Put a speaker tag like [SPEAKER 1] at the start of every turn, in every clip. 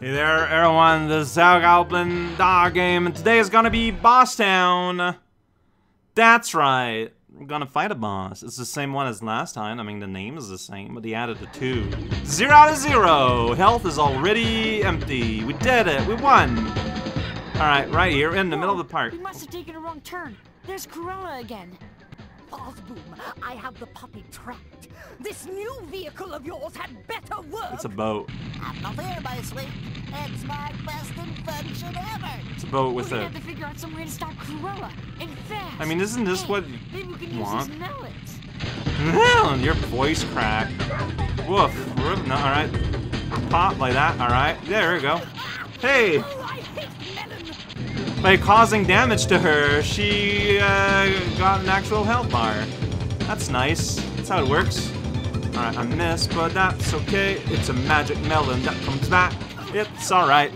[SPEAKER 1] Hey there, everyone. This is Zao Goblin Dog Game, and today is gonna be Boss Town. That's right. We're gonna fight a boss. It's the same one as last time. I mean, the name is the same, but he added a two. Zero out of zero. Health is already empty. We did it. We won. All right, right here in the middle of the park.
[SPEAKER 2] We must have taken a wrong turn. There's Cruella again.
[SPEAKER 3] Farsboom, I have the puppy trapped. This new vehicle of yours had better work.
[SPEAKER 1] It's a boat.
[SPEAKER 4] Have no fear, my sweet. It's my best invention ever.
[SPEAKER 1] It's a boat
[SPEAKER 2] We're
[SPEAKER 1] with
[SPEAKER 2] gonna
[SPEAKER 1] a.
[SPEAKER 2] have to figure out some way to stop Cruella. And fast.
[SPEAKER 1] I mean, isn't this
[SPEAKER 2] Hey,
[SPEAKER 1] what
[SPEAKER 2] maybe we can
[SPEAKER 1] you
[SPEAKER 2] use
[SPEAKER 1] want?
[SPEAKER 2] his melons.
[SPEAKER 1] Your voice cracked. Woof. Woof. No, all right. Pop like that. All right. There we go. Hey. By causing damage to her, she uh, got an actual health bar. That's nice. That's how it works. Alright, I missed, but that's okay. It's a magic melon that comes back. It's alright.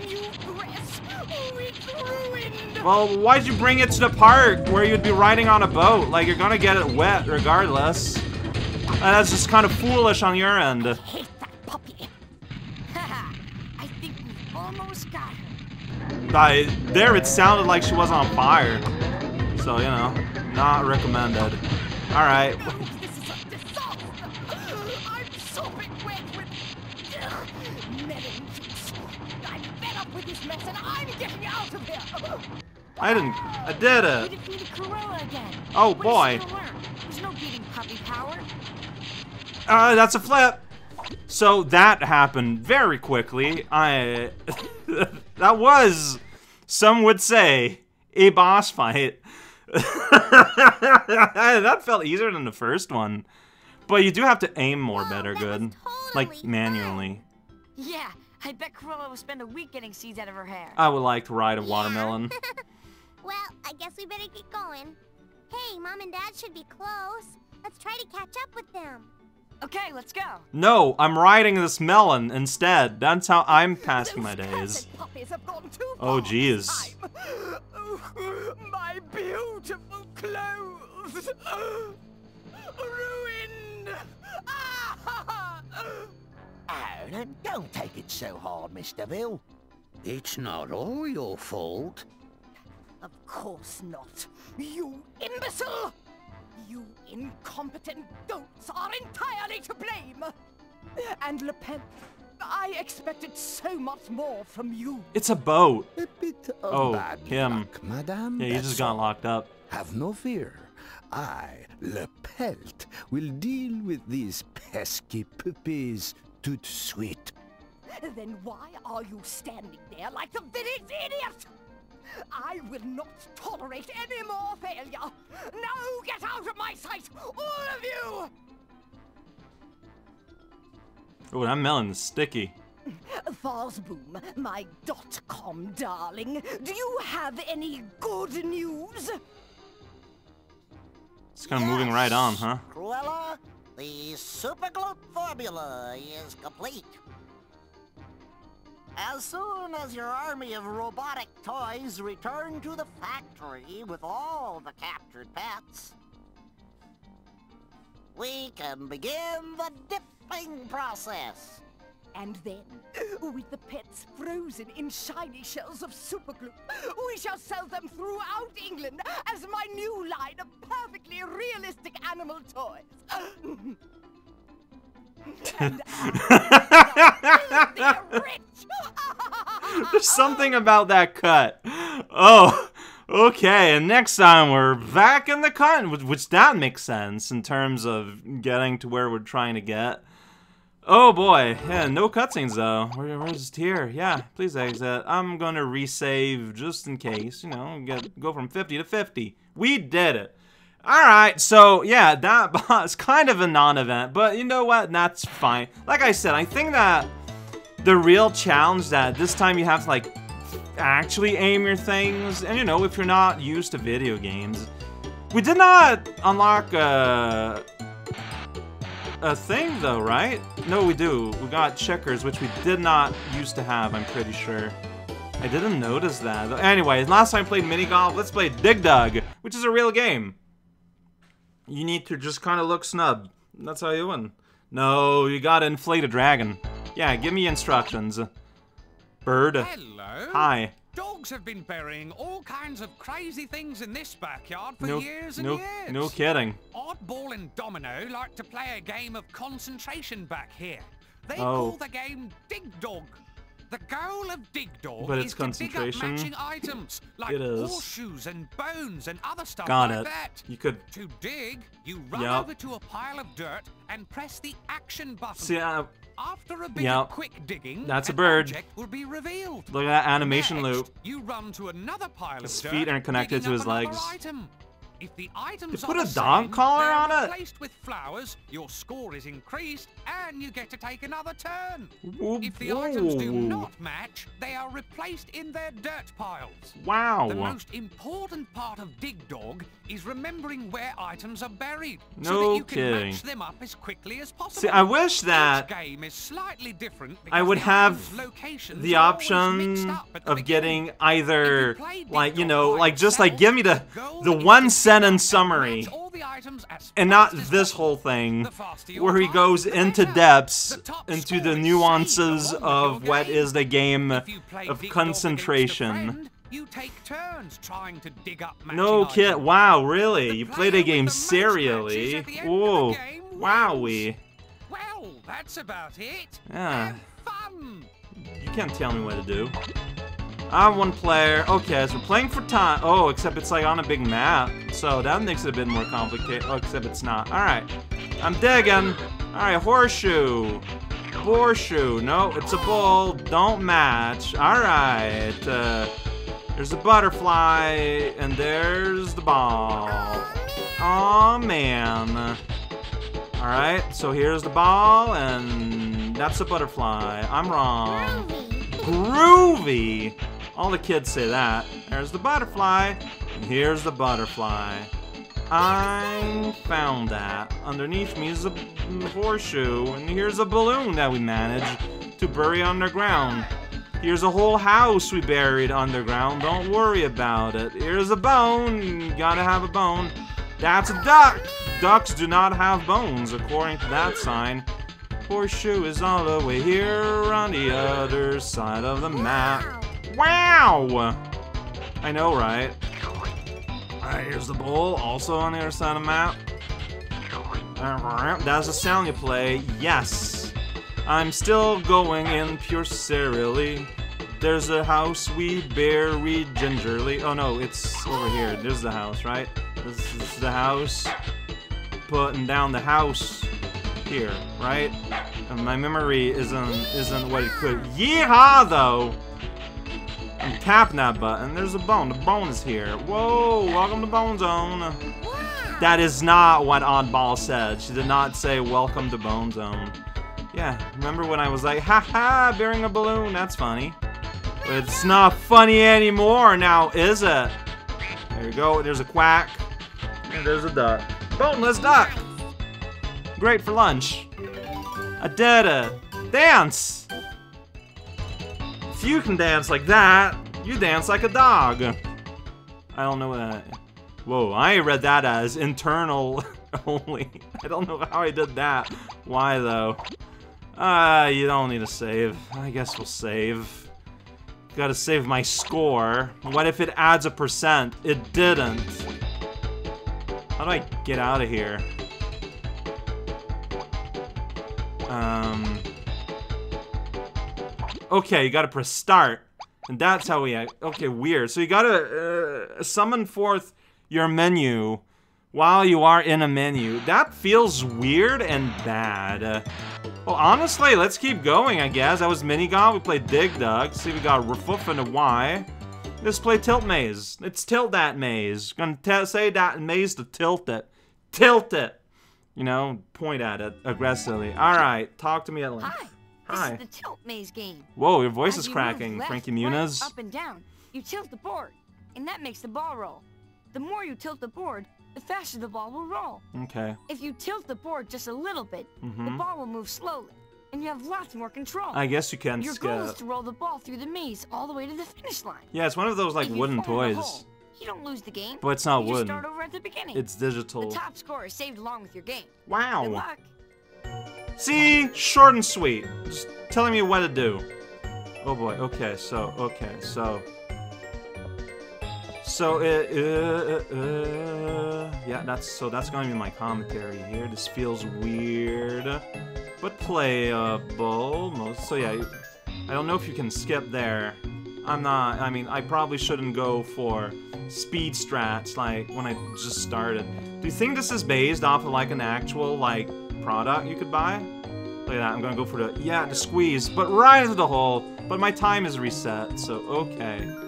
[SPEAKER 1] Well, why'd you bring it to the park where you'd be riding on a boat? Like, you're gonna get it wet regardless. That's just kind of foolish on your end.
[SPEAKER 2] Her.
[SPEAKER 1] There it sounded like she was on fire. So, you know, not recommended. Alright.
[SPEAKER 3] No, this is a disaster. I'm sopping wet with ugh, melon juice. I'm fed up with this mess and I'm getting out of here.
[SPEAKER 1] I didn't. I did it.
[SPEAKER 2] again.
[SPEAKER 1] Oh,
[SPEAKER 2] What
[SPEAKER 1] boy.
[SPEAKER 2] she gonna learn? There's no beating puppy power.
[SPEAKER 1] Uh, that's a flip. So that happened very quickly. I. that was, some would say, a boss fight. that felt easier than the first one. But you do have to aim more
[SPEAKER 4] Whoa,
[SPEAKER 1] better
[SPEAKER 4] that
[SPEAKER 1] good.
[SPEAKER 4] was
[SPEAKER 1] like
[SPEAKER 4] totally
[SPEAKER 1] manually.
[SPEAKER 2] Yeah, I bet Cruella will spend a week getting seeds out of her hair.
[SPEAKER 1] I would like to ride a watermelon.
[SPEAKER 4] well, I guess we better get going. Hey, Mom and Dad should be close. Let's try to catch up with them.
[SPEAKER 2] Okay, let's go.
[SPEAKER 1] No, I'm riding this melon instead. That's how I'm passing my days.
[SPEAKER 3] have gone too
[SPEAKER 1] Oh, jeez.
[SPEAKER 3] Oh, my beautiful clothes. Ruined. Ah!
[SPEAKER 5] Oh, now don't take it so hard, Mr. Bill. It's not all your fault.
[SPEAKER 3] Of course not. You imbecile! You incompetent goats are entirely to blame! And Le Pelt, I expected so much more from you.
[SPEAKER 1] It's a boat.
[SPEAKER 5] A bit of
[SPEAKER 1] Oh,
[SPEAKER 5] bad
[SPEAKER 1] him.
[SPEAKER 5] luck, madame.
[SPEAKER 1] Yeah, you
[SPEAKER 5] that's
[SPEAKER 1] just got locked up.
[SPEAKER 5] Have no fear. I, Le Pelt, will deal with these pesky puppies tout sweet.
[SPEAKER 3] Then why are you standing there like the village idiot? I will not tolerate any more failure. Now get out of my sight, all of you!
[SPEAKER 1] Oh, that melon is sticky.
[SPEAKER 3] Farsboom, my dot-com darling, do you have any good news?
[SPEAKER 1] It's kind of moving right on, huh?
[SPEAKER 4] Cruella, the Super Gloop formula is complete. As soon as your army of robotic toys return to the factory with all the captured pets, we can begin the dipping process.
[SPEAKER 3] And then, with the pets frozen in shiny shells of superglue, we shall sell them throughout England as my new line of perfectly realistic animal toys. and I, they're rich!
[SPEAKER 1] There's something about that cut. Oh, okay. And next time we're back in the cut, which, that makes sense in terms of getting to where we're trying to get. Oh boy, yeah, no cutscenes though. We're just here? Yeah, please exit. I'm gonna resave just in case, you know, get go from 50 to 50. We did it. Alright, so yeah, that was kind of a non-event, but you know what? That's fine. Like I said, I think that the real challenge that this time you have to like actually aim your things, and you know, if you're not used to video games, we did not unlock uh, a thing though, right? No, we do. We got checkers, which we did not used to have, I'm pretty sure. I didn't notice that. Anyways, last time I played mini golf, let's play Dig Dug, which is a real game. You need to just kind of look snub. That's how you win. No, you gotta inflate a dragon. Yeah, give me instructions. Bird.
[SPEAKER 6] Hello.
[SPEAKER 1] Hi.
[SPEAKER 6] Dogs have been burying all kinds of crazy things in this backyard for
[SPEAKER 1] No,
[SPEAKER 6] years and
[SPEAKER 1] no,
[SPEAKER 6] years.
[SPEAKER 1] no kidding.
[SPEAKER 6] Oddball and Domino like to play a game of concentration back here. They
[SPEAKER 1] Oh.
[SPEAKER 6] call the game Dig Dog. The goal of Dig Dog
[SPEAKER 1] But it's
[SPEAKER 6] is
[SPEAKER 1] it's
[SPEAKER 6] to dig up
[SPEAKER 1] concentration.
[SPEAKER 6] matching items like
[SPEAKER 1] It is.
[SPEAKER 6] horseshoes and bones and other stuff
[SPEAKER 1] Got
[SPEAKER 6] like
[SPEAKER 1] it.
[SPEAKER 6] that.
[SPEAKER 1] You could
[SPEAKER 6] To dig, you run
[SPEAKER 1] Yup.
[SPEAKER 6] over to a pile of dirt and press the action button.
[SPEAKER 1] see. Uh,
[SPEAKER 6] After a bit of quick digging,
[SPEAKER 1] That's a bird.
[SPEAKER 6] will be revealed.
[SPEAKER 1] look at that animation
[SPEAKER 6] Next,
[SPEAKER 1] loop.
[SPEAKER 6] You run to another pile
[SPEAKER 1] His
[SPEAKER 6] of
[SPEAKER 1] feet aren't connected to his legs.
[SPEAKER 6] Item. If the items
[SPEAKER 1] They put a dog collar on it?
[SPEAKER 6] Replaced with flowers, your score is increased, and you get to take another turn. If the items do not match, they are replaced in their dirt piles.
[SPEAKER 1] Wow.
[SPEAKER 6] The most important part of Dig Dog is remembering where items are buried, so that you can
[SPEAKER 1] kidding.
[SPEAKER 6] match them up as quickly as possible.
[SPEAKER 1] See, I wish that
[SPEAKER 6] Each game is slightly different
[SPEAKER 1] I would have the option
[SPEAKER 6] mixed up at the
[SPEAKER 1] of getting either
[SPEAKER 6] If you play Dig
[SPEAKER 1] like you know like just like give me the the one sentence summary
[SPEAKER 6] match all the items as
[SPEAKER 1] and not this whole thing
[SPEAKER 6] The faster your
[SPEAKER 1] where he goes into depths into the nuances of what is the game
[SPEAKER 6] If you play
[SPEAKER 1] of concentration.
[SPEAKER 6] You take turns trying to dig up
[SPEAKER 1] No kid, wow, really?
[SPEAKER 6] The
[SPEAKER 1] You played a game
[SPEAKER 6] with the most
[SPEAKER 1] serially?
[SPEAKER 6] matches at the end of the
[SPEAKER 1] Whoa,
[SPEAKER 6] game wins. Well, that's about it.
[SPEAKER 1] Yeah.
[SPEAKER 6] Have fun.
[SPEAKER 1] You can't tell me what to do. I'm one player. Okay, so we're playing for time. Oh, except it's like on a big map. So that makes it a bit more complicated. Oh, except it's not. Alright. I'm digging. Alright, horseshoe. Horseshoe. No, it's a bull. Don't match. Alright. Uh, there's a butterfly. And there's the ball. Aw, man. Alright, so here's the ball. And that's a butterfly. I'm wrong. Groovy! All the kids say that. There's the butterfly. And here's the butterfly. I found that. Underneath me is a horseshoe. And here's a balloon that we managed to bury underground. Here's a whole house we buried underground. Don't worry about it. Here's a bone. Gotta have a bone. That's a duck. Ducks do not have bones, according to that sign. Horseshoe is all the way here on the other side of the map. Wow! I know, right? Alright, here's the bowl, also on the other side of the map. That's the sound you play, yes. I'm still going in pure serially. There's a house we buried gingerly. Oh no, it's over here. There's the house, right? This is the house. Putting down the house here, right? And my memory isn't isn't what it could. Yeehaw, though. I'm tapping that button. There's a bone. The bone is here. Whoa! Welcome to Bone Zone. That is not what Oddball said. She did not say welcome to Bone Zone. Yeah, remember when I was like, haha, bearing a balloon? That's funny. It's not funny anymore now, is it? There you go. There's a quack. And there's a duck. Boneless duck. Great for lunch. I did it. Dance. If you can dance like that, you dance like a dog. I don't know what that. Whoa, I read that as internal only. I don't know how I did that. Why though? Ah, uh, you don't need to save. I guess we'll save. Gotta save my score. What if it adds a percent? It didn't. How do I get out of here? Um. Okay, you gotta press start. And that's how we act. Okay, weird. So you gotta uh, summon forth your menu while you are in a menu. That feels weird and bad. Well, honestly, let's keep going, I guess. That was Minigon. We played Dig Dug. See, we got Refuff and a Y. Let's play Tilt Maze. It's Tilt That Maze. Gonna say that maze to tilt it. Tilt it! You know, point at it aggressively. Alright, talk to me at length.
[SPEAKER 2] Hi.
[SPEAKER 1] Hi.
[SPEAKER 2] This is the tilt maze game.
[SPEAKER 1] Whoa, your voice
[SPEAKER 2] As
[SPEAKER 1] is
[SPEAKER 2] you
[SPEAKER 1] cracking,
[SPEAKER 2] left,
[SPEAKER 1] Frankie
[SPEAKER 2] right,
[SPEAKER 1] Muniz.
[SPEAKER 2] up and down. You tilt the board, and that makes the ball roll. The more you tilt the board, the faster the ball will roll.
[SPEAKER 1] Okay.
[SPEAKER 2] If you tilt the board just a little bit, the
[SPEAKER 1] Mhm.
[SPEAKER 2] ball will move slowly, and you have lots more control.
[SPEAKER 1] I guess you can
[SPEAKER 2] Your goal is to roll the ball through the maze all the way to the finish line.
[SPEAKER 1] Yeah, it's one of those like wooden toys.
[SPEAKER 2] you don't lose the game.
[SPEAKER 1] But it's not
[SPEAKER 2] you
[SPEAKER 1] wooden.
[SPEAKER 2] start over at the beginning.
[SPEAKER 1] It's digital.
[SPEAKER 2] the top score is saved along with your game. Good
[SPEAKER 1] Wow.
[SPEAKER 2] luck.
[SPEAKER 1] See? Short and sweet. Just telling me what to do. Oh boy. Okay. So okay. So. So it, uh, uh, yeah, that's so that's gonna be my commentary here. This feels weird, but playable. Most so yeah, I don't know if you can skip there. I'm not. I mean, I probably shouldn't go for speed strats like when I just started. Do you think this is based off of like an actual like product you could buy? Look at that. I'm gonna go for the yeah the squeeze, but right into the hole. But my time is reset, so okay.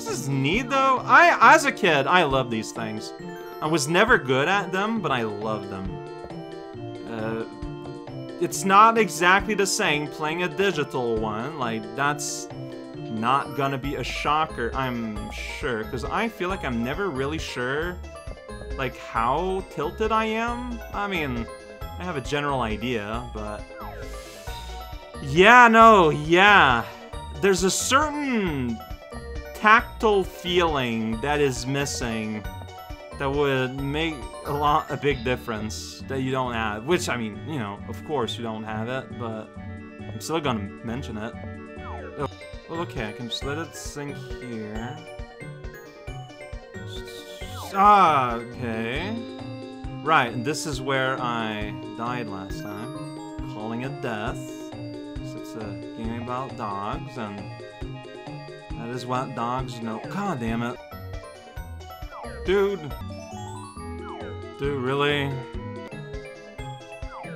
[SPEAKER 1] This is neat though. I, as a kid, I love these things. I was never good at them, but I love them. Uh, it's not exactly the same playing a digital one. Like, that's not gonna be a shocker, I'm sure. Because I feel like I'm never really sure, like, how tilted I am. I mean, I have a general idea, but... Yeah, no, yeah. There's a certain tactile feeling that is missing that would make a lot a big difference that you don't have. Which I mean, you know, of course you don't have it, but I'm still gonna mention it. Oh, okay, I can just let it sink here. Ah, okay. Right, and this is where I died last time, calling it death. It's a game about dogs and that is what dogs know. God damn it. Dude. Dude, really?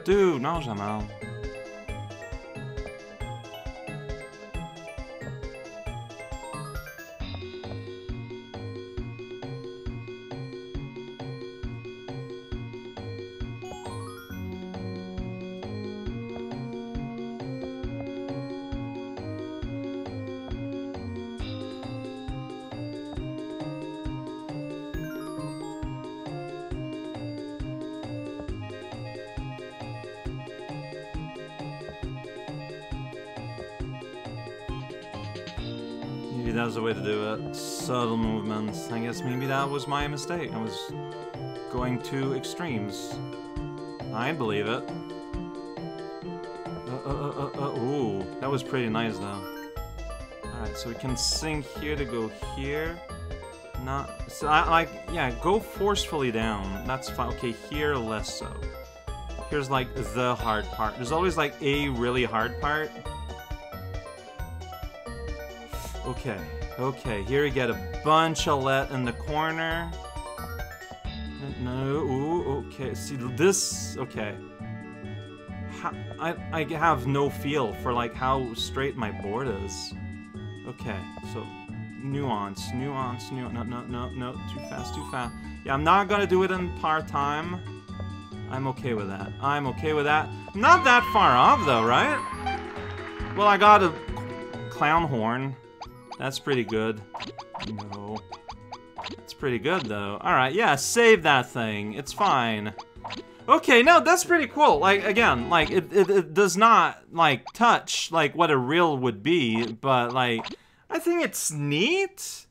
[SPEAKER 1] Dude, non, jamais. Maybe that was the way to do it. Subtle movements. I guess maybe that was my mistake. I was going to extremes. I believe it. Uh, uh, uh, uh, uh, ooh, that was pretty nice though. Alright, so we can sing here to go here. Not, so I like, yeah, go forcefully down. That's fine. Okay, here less so. Here's like the hard part. There's always like a really hard part. Okay, okay, here we get a bunch of let in the corner. No, ooh, okay, see this, okay. Ha I, I have no feel for like how straight my board is. Okay, so nuance, nuance, nu no, no, no, no, too fast, too fast. Yeah, I'm not gonna do it in part time. I'm okay with that. I'm okay with that. Not that far off though, right? Well, I got a clown horn. That's pretty good. No. It's pretty good, though. Alright, yeah, save that thing. It's fine. Okay, no, that's pretty cool. Like, again, like, it, it, it does not, like, touch, like, what a reel would be, but, like, I think it's neat.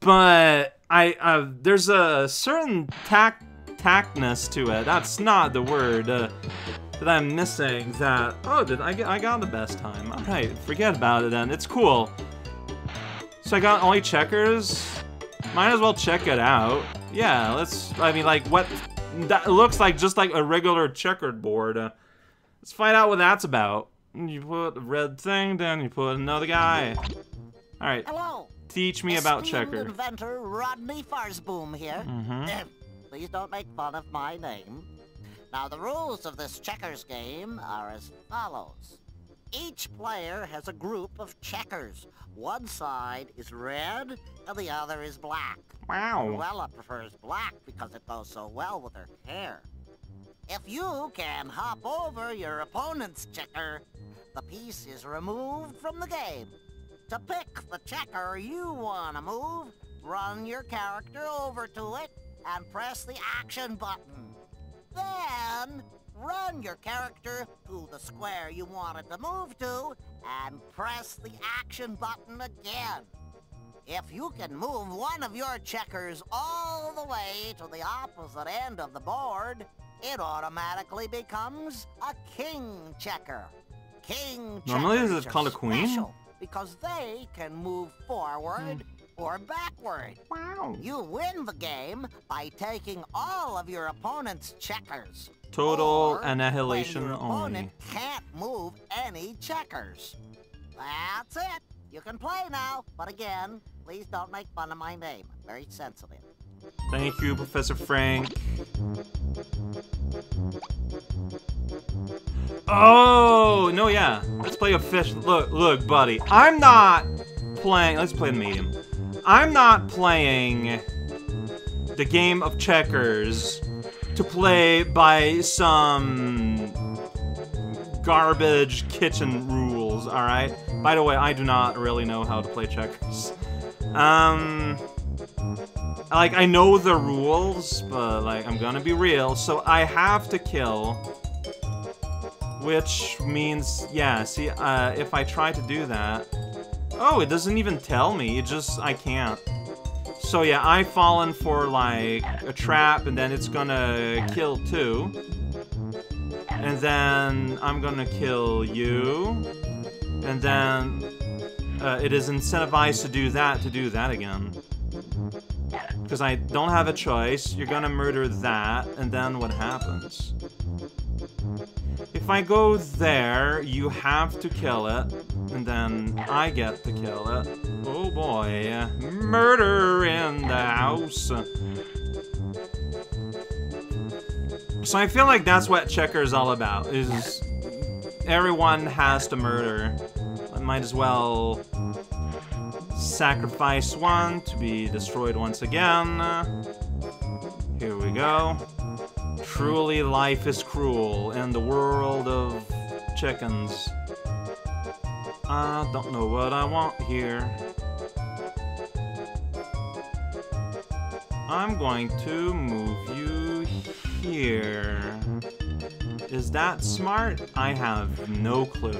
[SPEAKER 1] But, I, uh, there's a certain tact, tactness to it. That's not the word, uh, that I'm missing that, oh, did I get, I got the best time. Alright, forget about it then. It's cool. So I got only checkers. Might as well check it out. Yeah, let's. I mean, like, what? That looks like just like a regular checkered board. Uh, let's find out what that's about. You put a red thing, then you put another guy. All right.
[SPEAKER 4] Hello.
[SPEAKER 1] Teach me about checker.
[SPEAKER 4] inventor Rodney Farsboom here.
[SPEAKER 1] Mhm.
[SPEAKER 4] Please don't make fun of my name. Now, the rules of this checkers game are as follows. Each player has a group of checkers. One side is red, and the other is black.
[SPEAKER 1] Wow.
[SPEAKER 4] Cruella prefers black because it goes so well with her hair. If you can hop over your opponent's checker, the piece is removed from the game. To pick the checker you want to move, run your character over to it and press the action button. Then, run your character to the square you wanted to move to and press the action button again. If you can move one of your checkers all the way to the opposite end of the board, it automatically becomes a king checker. king
[SPEAKER 1] checkers. Normally,
[SPEAKER 4] this
[SPEAKER 1] is called a queen?
[SPEAKER 4] Because they can move forward or backward.
[SPEAKER 1] Wow.
[SPEAKER 4] You win the game by taking all of your opponent's checkers.
[SPEAKER 1] Total
[SPEAKER 4] Or
[SPEAKER 1] annihilation
[SPEAKER 4] when your
[SPEAKER 1] only.
[SPEAKER 4] opponent can't move any checkers. That's it. You can play now, but again, please don't make fun of my name. I'm very sensitive.
[SPEAKER 1] Thank you, Professor Frank. Oh, no, yeah. Let's play a fish. Look, look, buddy. I'm not playing. Let's play the medium. I'm not playing the game of checkers to play by some garbage kitchen rules, alright? By the way, I do not really know how to play checkers. Um like I know the rules, but like I'm gonna be real, so I have to kill. Which means, yeah, see, uh, if I try to do that... Oh, it doesn't even tell me, it just, I can't. So yeah, I've fallen for like a trap and then it's gonna kill two. And then I'm gonna kill you. And then uh, it is incentivized to do that to do that again. Because I don't have a choice. You're gonna murder that, and then what happens? If I go there, you have to kill it, and then I get to kill it. Oh boy, murder in the house. So I feel like that's what Checker is all about, is everyone has to murder. I might as well sacrifice one to be destroyed once again. Here we go. Truly life is cruel in the world of chickens. I don't know what I want here. I'm going to move you here. Is that smart? I have no clue.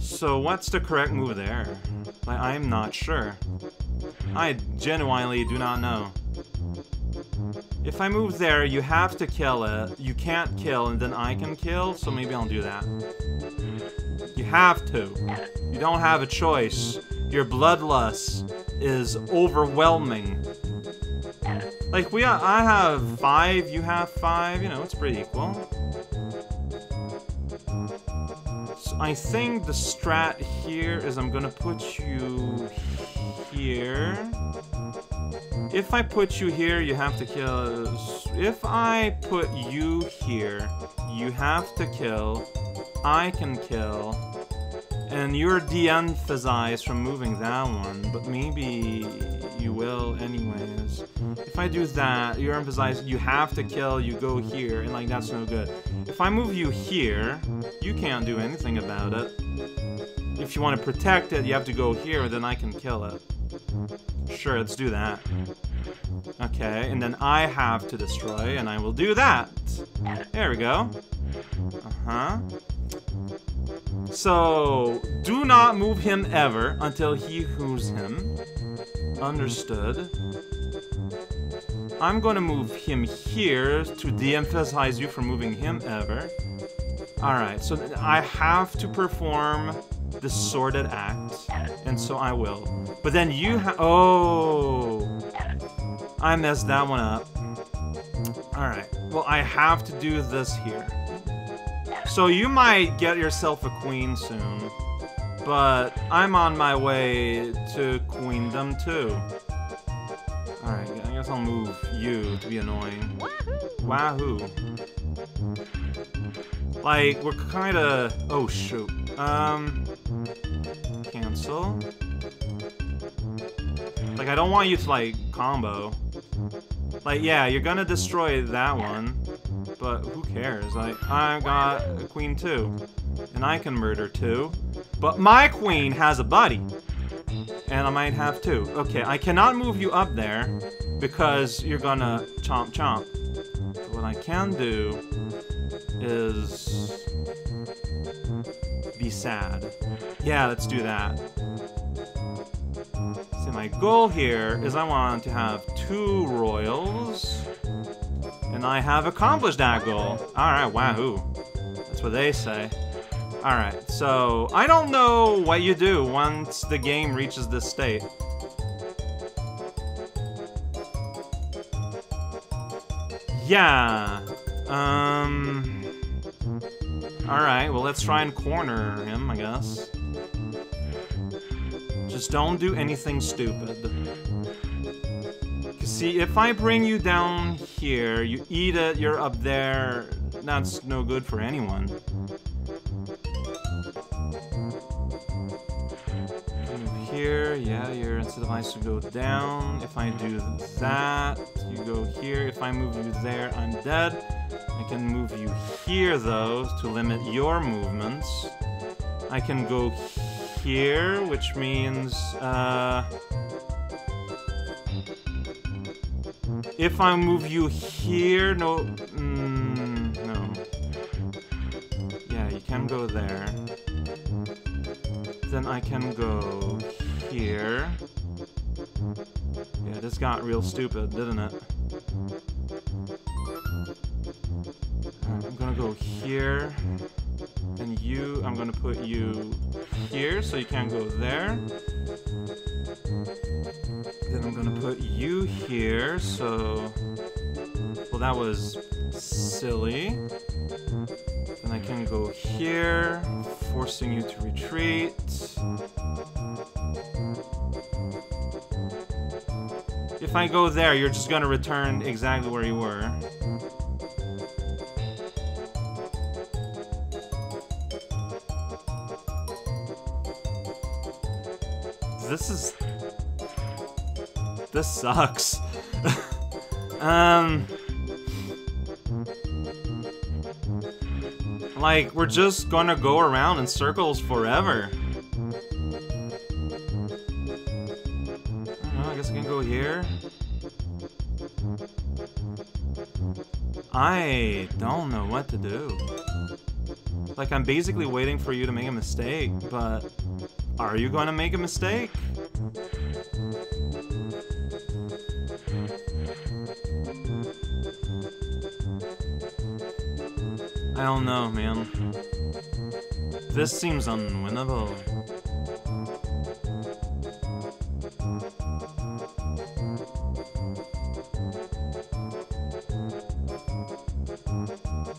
[SPEAKER 1] So what's the correct move there? Like, I'm not sure. I genuinely do not know. If I move there, you have to kill it. You can't kill, and then I can kill, so maybe I'll do that. You have to. You don't have a choice. Your bloodlust is overwhelming. Like, we I have five, you have five, you know, it's pretty equal. So I think the strat here is I'm gonna put you here. If I put you here, you have to kill... If I put you here, you have to kill. I can kill. And you're de-emphasized from moving that one, but maybe you will anyways. If I do that, you're emphasized, you have to kill, you go here, and like that's no good. If I move you here, you can't do anything about it. If you want to protect it, you have to go here, then I can kill it. Sure, let's do that. Okay, and then I have to destroy, and I will do that. There we go. Uh-huh. So, do not move him ever until he moves him. Understood. I'm gonna move him here to de-emphasize you from moving him ever. Alright, so I have to perform the sordid act, and so I will. But then you ha- Oh! I messed that one up. Alright, well I have to do this here. So you might get yourself a queen soon, but I'm on my way to queendom too. Alright, I guess I'll move you to be annoying. Wahoo! Like, we're kinda... Oh, shoot. Um... Cancel. Like, I don't want you to, like, combo. Like, yeah, you're gonna destroy that one, but who cares? Like, I got a queen too, and I can murder two, but my queen has a buddy, and I might have two. Okay, I cannot move you up there because you're gonna chomp chomp. What I can do is be sad. Yeah, let's do that. See, my goal here is I want to have two royals. And I have accomplished that goal. Alright, wahoo. That's what they say. Alright, so I don't know what you do once the game reaches this state. Yeah. Um. Alright, well, let's try and corner him, I guess. Just don't do anything stupid. See, if I bring you down here, you eat it, you're up there, that's no good for anyone. Here, yeah, your device will go down. If I do that, go here. If I move you there, I'm dead. I can move you here, though, to limit your movements. I can go here, which means, uh... If I move you here, no... Mm, no. Yeah, you can go there. Then I can go here. Yeah, this got real stupid, didn't it? Here. And you, I'm gonna put you here so you can't go there. Then I'm gonna put you here, so... Well, that was silly. Then I can go here, forcing you to retreat. If I go there, you're just gonna return exactly where you were. This is... This sucks. um... Like, we're just gonna go around in circles forever. I guess I can go here. I don't know what to do. Like, I'm basically waiting for you to make a mistake, but are you going to make a mistake? I don't know, man. This seems unwinnable.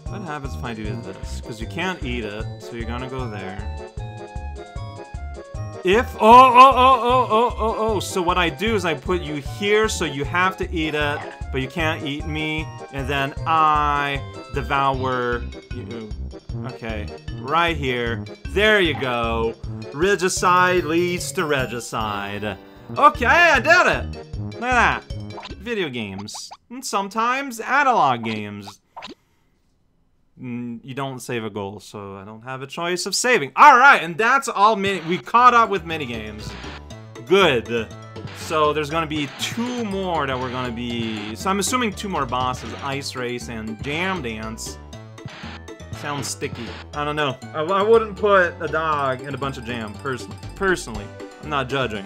[SPEAKER 1] What happens if I do this? Because you can't eat it, so you're gonna go there. If, oh, oh, oh, oh, oh, oh, oh, so what I do is I put you here, so you have to eat it, but you can't eat me, and then I devour you. Okay, right here. There you go. Regicide leads to regicide. Okay, I did it! Look at that. Video games. And sometimes analog games. Mm, You don't save a goal, so I don't have a choice of saving. Alright, and that's all mini- we caught up with minigames. Good. So there's gonna be two more that we're gonna be... So I'm assuming two more bosses, Ice Race and Jam Dance. Sounds sticky. I don't know. I, I wouldn't put a dog in a bunch of jam, person personally. I'm not judging.